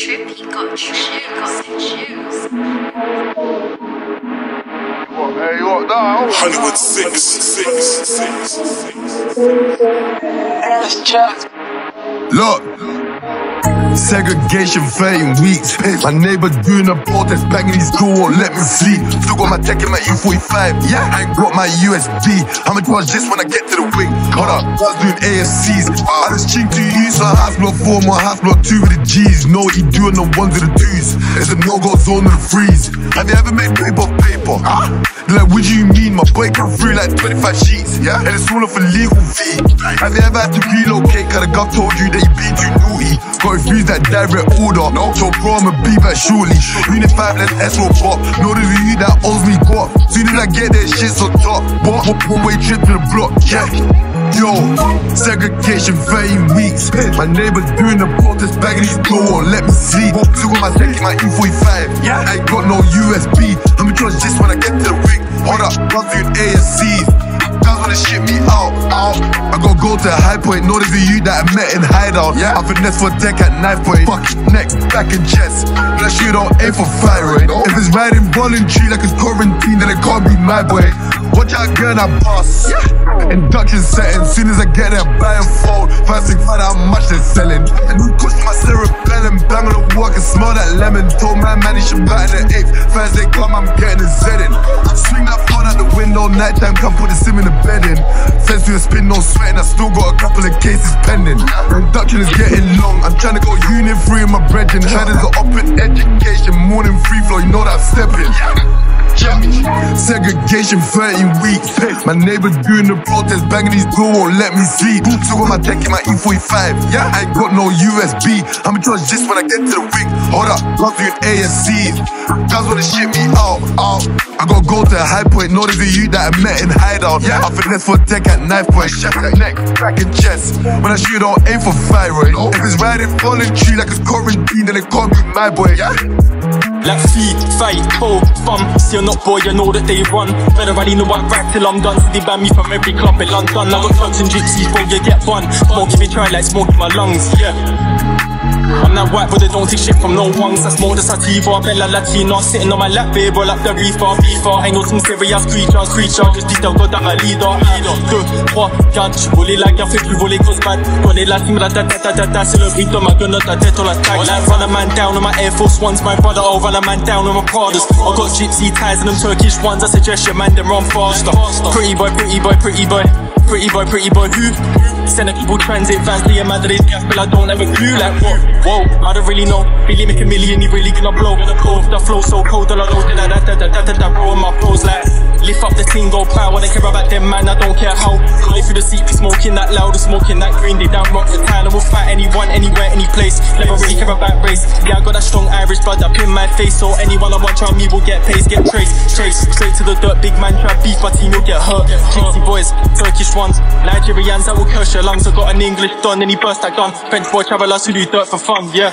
Trippy got shoes. Hey, what? Nah, hold on. Hollywood six, six, six, six. Look. Segregation 13 weeks. My neighbor doing a protest, banging his door, won't let me sleep. Still got my tech in my E45. Yeah, I ain't got my USB. I'ma charge this when I get to the wing. Hold up, I was doing ASCs. I just ching to you, so house block 4, more house block 2 with the G's. What you doing the ones with the twos. It's a no go zone of the freeze. Have you ever made paper paper? Huh? Like, what do you mean? My boy come through like 25 sheets. Yeah, and it's all off a legal fee. Have you ever had to relocate? Cause the gov told you that you too naughty. Got refused that direct order. No, so bro, I'ma be back shortly. Unit 5, let's S pop. Know the you that owes me guap. Soon as I get that shit's on top. What? One way trip to the block, yeah. Yo, segregation 13 weeks. My neighbors doing the protest, banging his door, let me sleep. Still got my tech in my E45. Yeah, I ain't got no USB. I'ma charge this when I get to the ring. Hold up, I'm doing ASCs. Guys wanna ship me out, out. I gotta go to a high point. Know there's a you that I met in hideout. Yeah, I finesse for deck at knife point. Fuck neck, back and chest. That shit don't aim for thyroid. If it's riding voluntary like it's quarantine, then it can't be my boy. Watch out, girl, I boss. Induction setting. Soon as I get there, buy a phone. First thing, find out how much they're selling. And who pushed my cerebellum? That lemon. Told my man he should back in the eighth. Thursday come, I'm getting a Z in. Swing that phone out the window, nighttime, come put the sim in the bed in. Says to a spin, no sweating. I still got a couple of cases pending. Induction is getting long. I'm trying to go free in my brethren. Heard there's an open education, morning free flow. You know that stepping. Segregation 13 weeks. My neighbors doing the protest, banging his door, won't let me sleep. Still got my tech in my E45. Yeah, I ain't got no USB. I'ma charge this when I get to the ring. Hold up, I'm doing ASCs. Guys wanna shit me out, out. I gotta go to a high point. Know there's a you that I met in hideout. Yeah, I finesse for tech at knife point. Chef at neck, back and chest. When I shoot, don't aim for thyroid. If it's riding voluntary like it's quarantine, then it can't be my boy. Yeah. Like feet, fight, ho, fun. Still not boy, you know that they run. Better already know I rap till I'm done. So they ban me from every club in London. I got thugs and gypsies, bro, you get fun. Smoke if you try like smoking my lungs, yeah. I'm that white, but they don't take shit from no ones. I smoke the sativa, Bella Latina, sitting on my lap, babe, roll up the reefer, beefer. Ain't got some serious creatures, creature, just detail, got that my leader, leader. Deux, trois, quatre, j'suis volé la guerre, fait plus voler cause bad. Connais la team, la ta ta ta ta ta, c'est le de ma gun, ta tête, on la tag. Like, run a man down on my Air Force Ones, my brother, oh, run a man down on my Pradas. I got gypsy ties and them Turkish ones, I suggest your man, them run faster. Pretty boy, pretty boy, pretty boy. Pretty boy, pretty boy, who? Sending people transit fans to your Madrid gas, but I don't have a clue. Like, whoa, whoa, I don't really know. Really make a million, you really gonna blow. Cold, the flow so cold, all I know, da da da da da da, bro, on my pros, like. Lift up the team, go power, they care about them, man, I don't care how. Go through the seat, be smoking that loud, smoking that green, they down rock the town, I will fight anyone, anywhere, any place. Never really care about race. Yeah, I got that strong Irish blood up in my face, so anyone I want try me will get pace, get traced, trace straight to the dirt. Big man try beef, my team will get hurt. Gypsy boys, Turkish ones, Nigerians that will curse your lungs. I got an English don, and he burst that gun. French boy travelers who do dirt for fun, yeah.